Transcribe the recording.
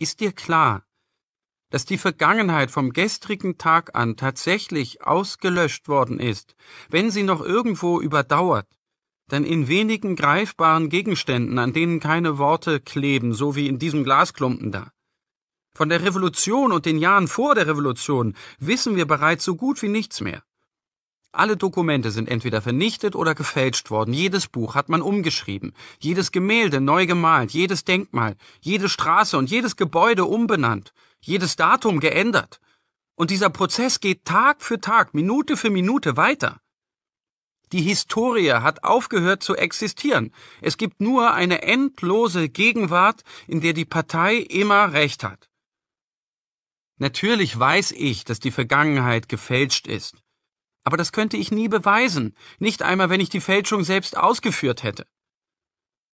Ist dir klar, dass die Vergangenheit vom gestrigen Tag an tatsächlich ausgelöscht worden ist, wenn sie noch irgendwo überdauert, dann in wenigen greifbaren Gegenständen, an denen keine Worte kleben, so wie in diesem Glasklumpen da. Von der Revolution und den Jahren vor der Revolution wissen wir bereits so gut wie nichts mehr. Alle Dokumente sind entweder vernichtet oder gefälscht worden, jedes Buch hat man umgeschrieben, jedes Gemälde neu gemalt, jedes Denkmal, jede Straße und jedes Gebäude umbenannt, jedes Datum geändert. Und dieser Prozess geht Tag für Tag, Minute für Minute weiter. Die Historie hat aufgehört zu existieren. Es gibt nur eine endlose Gegenwart, in der die Partei immer Recht hat. Natürlich weiß ich, dass die Vergangenheit gefälscht ist. Aber das könnte ich nie beweisen, nicht einmal wenn ich die Fälschung selbst ausgeführt hätte.